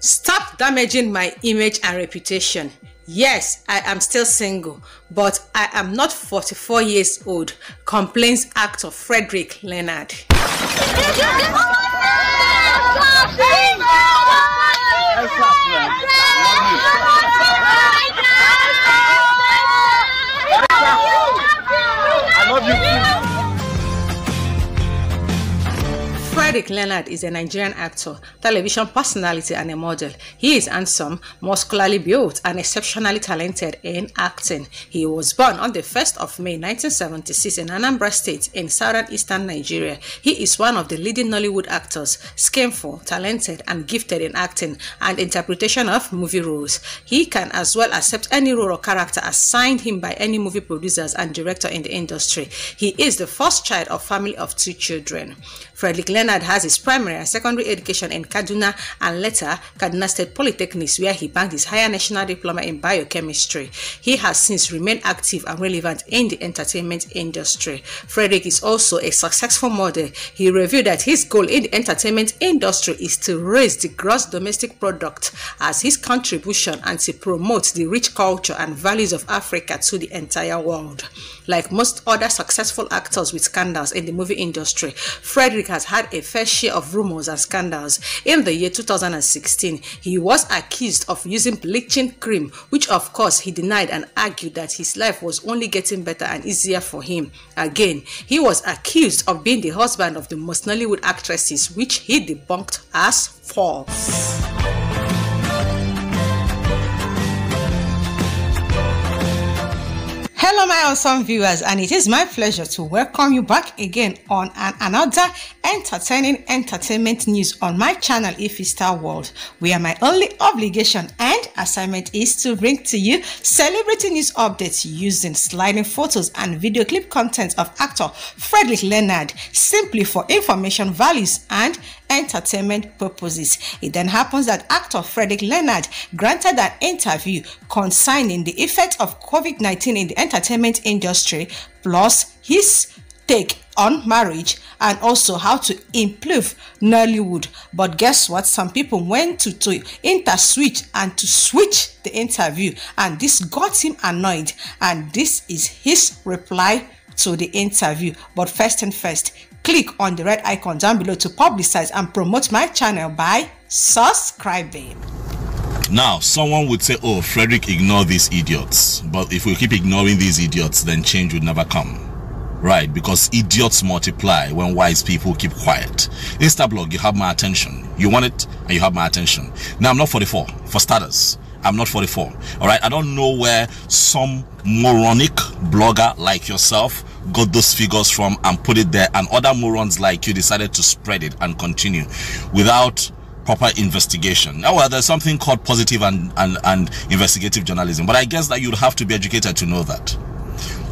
Stop damaging my image and reputation. Yes, I am still single, but I am not 44 years old, complains actor Frederick Leonard. Frederick Leonard is a Nigerian actor, television personality, and a model. He is handsome, muscularly built, and exceptionally talented in acting. He was born on the 1st of May 1976 in Anambra State in southern eastern Nigeria. He is one of the leading Nollywood actors, skillful, talented, and gifted in acting and interpretation of movie roles. He can as well accept any role or character assigned him by any movie producers and director in the industry. He is the first child of family of two children. Frederick Leonard has his primary and secondary education in Kaduna and later Kaduna State Polytechnics where he banked his higher national diploma in biochemistry. He has since remained active and relevant in the entertainment industry. Frederick is also a successful model. He revealed that his goal in the entertainment industry is to raise the gross domestic product as his contribution and to promote the rich culture and values of Africa to the entire world. Like most other successful actors with scandals in the movie industry, Frederick has had a fair share of rumors and scandals. In the year 2016, he was accused of using bleaching cream, which of course he denied and argued that his life was only getting better and easier for him. Again, he was accused of being the husband of the most Nollywood actresses, which he debunked as false. Hello, my awesome viewers, and it is my pleasure to welcome you back again on an, another entertaining entertainment news on my channel, Ifystar World, where my only obligation and assignment is to bring to you celebrity news updates using sliding photos and video clip content of actor Frederick Leonard simply for information values and entertainment purposes. It then happens that actor Frederick Leonard granted an interview concerning the effect of COVID 19 in the entertainment industry, plus his take on marriage and also how to improve Nollywood. But guess what? Some people went to, to interswitch and to switch the interview, and this got him annoyed. And this is his reply to the interview. But first and first, click on the red icon down below to publicize and promote my channel by subscribing. Now, someone would say, oh, Frederick, ignore these idiots. But if we keep ignoring these idiots, then change would never come. Right, because idiots multiply when wise people keep quiet. Instablog, you have my attention. You want it, and you have my attention. Now, I'm not 44, for starters. I'm not 44. All right, I don't know where some moronic blogger like yourself got those figures from and put it there, and other morons like you decided to spread it and continue without proper investigation. Now, well, there's something called positive and, and, and investigative journalism, but I guess that you'd have to be educated to know that.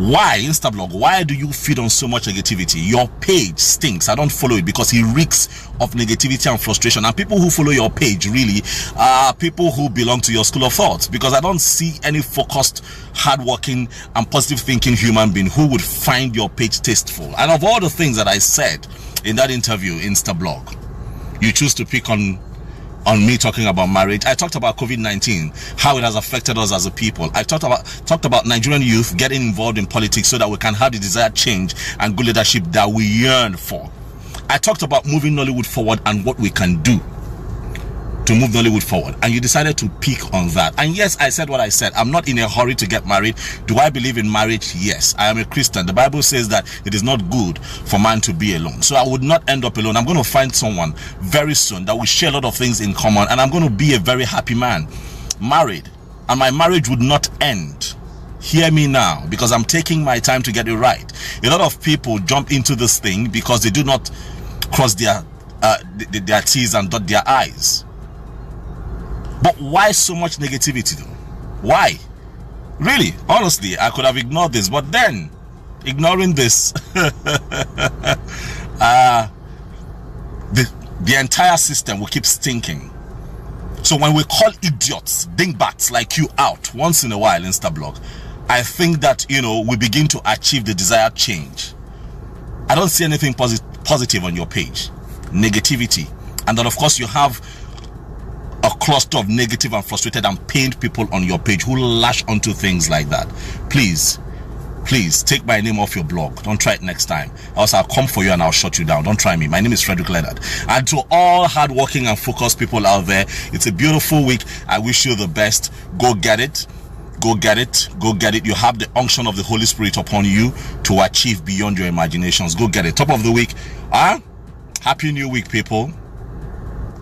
Why, Instablog, why do you feed on so much negativity? Your page stinks. I don't follow it because he reeks of negativity and frustration. And people who follow your page really are people who belong to your school of thought because I don't see any focused, hardworking, and positive thinking human being who would find your page tasteful. And of all the things that I said in that interview, Instablog, you choose to pick on on me talking about marriage. I talked about COVID-19, how it has affected us as a people. I talked about talked about Nigerian youth getting involved in politics so that we can have the desired change and good leadership that we yearn for. I talked about moving Nollywood forward and what we can do to move Nollywood forward and you decided to pick on that. And yes I said what I said. I'm not in a hurry to get married. Do I believe in marriage? Yes. I am a Christian. The Bible says that it is not good for man to be alone. So I would not end up alone. I'm going to find someone very soon that will share a lot of things in common and I'm going to be a very happy man. Married. And my marriage would not end. Hear me now because I'm taking my time to get it right. A lot of people jump into this thing because they do not cross their uh, their T's and dot their I's but why so much negativity though? Why? Really, honestly, I could have ignored this, but then ignoring this, uh, the, the entire system will keep stinking. So when we call idiots, dingbats like you out once in a while, Instablog, I think that, you know, we begin to achieve the desired change. I don't see anything posit positive on your page. Negativity. And then, of course, you have a cluster of negative and frustrated and pained people on your page who lash onto things like that. Please, please take my name off your blog. Don't try it next time. Else I'll come for you and I'll shut you down. Don't try me. My name is Frederick Leonard. And to all hardworking and focused people out there, it's a beautiful week. I wish you the best. Go get it. Go get it. Go get it. You have the unction of the Holy Spirit upon you to achieve beyond your imaginations. Go get it. Top of the week. Ah, huh? happy new week, people.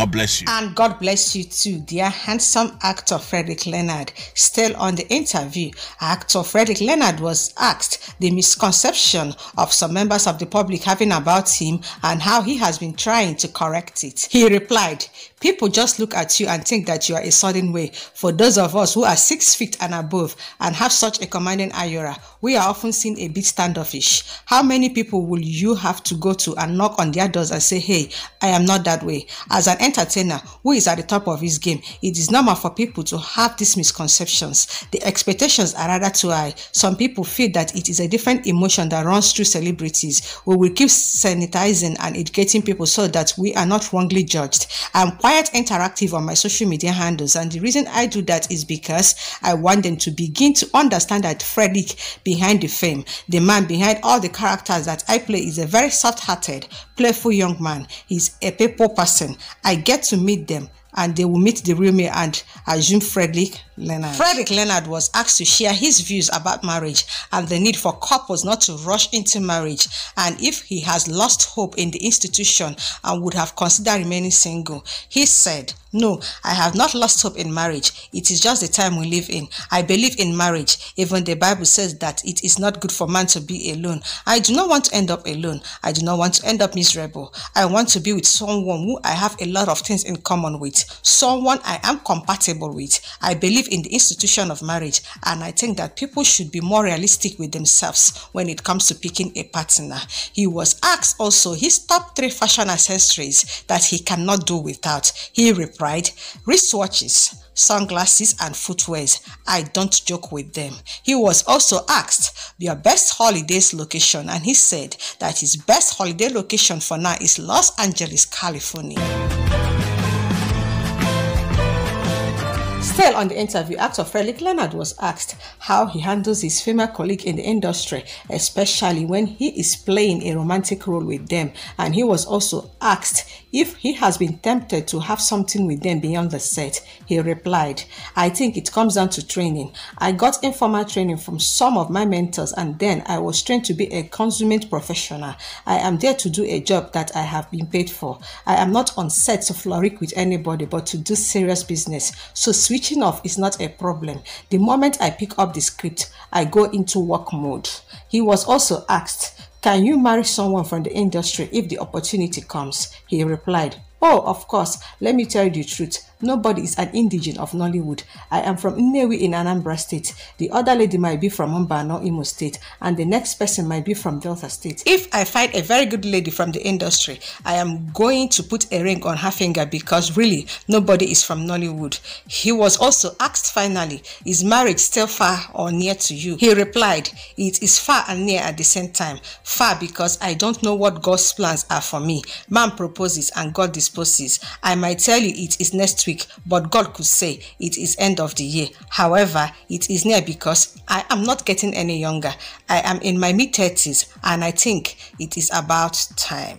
God bless you. And God bless you too, dear handsome actor Frederick Leonard. Still on the interview, actor Frederick Leonard was asked the misconception of some members of the public having about him and how he has been trying to correct it. He replied, People just look at you and think that you are a sudden way. For those of us who are six feet and above and have such a commanding aura, we are often seen a bit standoffish. How many people will you have to go to and knock on their doors and say, Hey, I am not that way? As an entertainer who is at the top of his game, it is normal for people to have these misconceptions. The expectations are rather too high. Some people feel that it is a different emotion that runs through celebrities. We will keep sanitizing and educating people so that we are not wrongly judged. I'm quite quiet interactive on my social media handles and the reason I do that is because I want them to begin to understand that Frederick behind the fame, the man behind all the characters that I play is a very soft-hearted, playful young man. He's a people person. I get to meet them and they will meet the real me and assume Frederick Leonard. Frederick Leonard was asked to share his views about marriage and the need for couples not to rush into marriage and if he has lost hope in the institution and would have considered remaining single. He said, no, I have not lost hope in marriage. It is just the time we live in. I believe in marriage. Even the Bible says that it is not good for man to be alone. I do not want to end up alone. I do not want to end up miserable. I want to be with someone who I have a lot of things in common with, someone I am compatible with. I believe in the institution of marriage and I think that people should be more realistic with themselves when it comes to picking a partner. He was asked also his top three fashion accessories that he cannot do without. He replied? Wristwatches, sunglasses, and footwears. I don't joke with them. He was also asked your best holidays location, and he said that his best holiday location for now is Los Angeles, California. Still on the interview, actor Frederick Leonard was asked how he handles his female colleague in the industry, especially when he is playing a romantic role with them. And he was also asked if he has been tempted to have something with them beyond the set. He replied, I think it comes down to training. I got informal training from some of my mentors and then I was trained to be a consummate professional. I am there to do a job that I have been paid for. I am not on set to frolic with anybody but to do serious business. So switching off is not a problem. The moment I pick up the script, I go into work mode. He was also asked, Can you marry someone from the industry if the opportunity comes? He replied, Oh, of course, let me tell you the truth. Nobody is an indigene of Nollywood. I am from Nnewi in Anambra State. The other lady might be from Mbano, Imo State, and the next person might be from Delta State. If I find a very good lady from the industry, I am going to put a ring on her finger because really nobody is from Nollywood. He was also asked finally, is marriage still far or near to you? He replied, it is far and near at the same time. Far because I don't know what God's plans are for me. Man proposes and God disposes. I might tell you it is next week but God could say it is end of the year. However, it is near because I am not getting any younger. I am in my mid 30s and I think it is about time.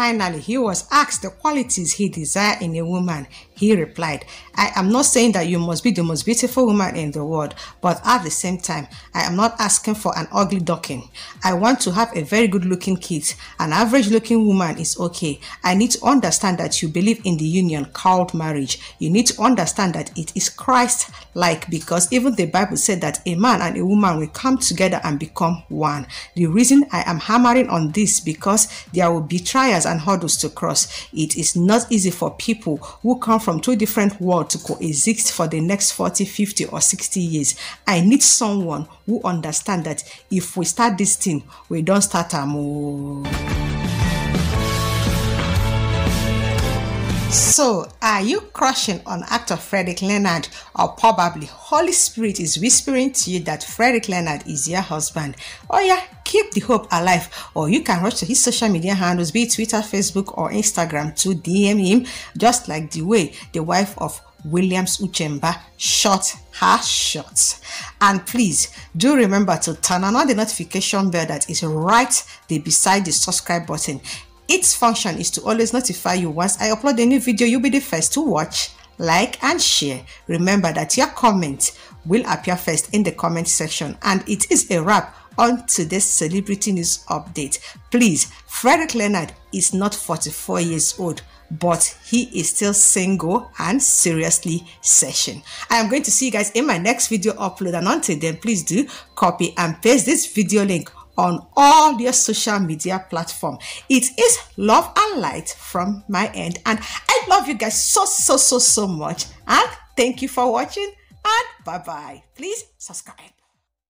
Finally, he was asked the qualities he desired in a woman. He replied, I am not saying that you must be the most beautiful woman in the world, but at the same time, I am not asking for an ugly ducking. I want to have a very good looking kid. An average looking woman is okay. I need to understand that you believe in the union called marriage. You need to understand that it is Christ like because even the Bible said that a man and a woman will come together and become one. The reason I am hammering on this because there will be trials and hurdles to cross. It is not easy for people who come from two different worlds to coexist for the next 40, 50, or 60 years. I need someone who understands that if we start this thing, we don't start a move. Oh. So, are you crushing on actor Frederick Leonard, or probably Holy Spirit is whispering to you that Frederick Leonard is your husband? Oh yeah, keep the hope alive. Or you can rush to his social media handles, be it Twitter, Facebook, or Instagram, to DM him, just like the way the wife of Williams Uchemba shot her shots. And please do remember to turn on the notification bell that is right there beside the subscribe button its function is to always notify you once I upload a new video, you'll be the first to watch, like and share. Remember that your comment will appear first in the comment section and it is a wrap on today's celebrity news update. Please, Frederick Leonard is not 44 years old but he is still single and seriously session. I am going to see you guys in my next video upload and until then please do copy and paste this video link on all your social media platform. It is love and light from my end. And I love you guys so, so, so, so much. And thank you for watching. And bye bye. Please subscribe.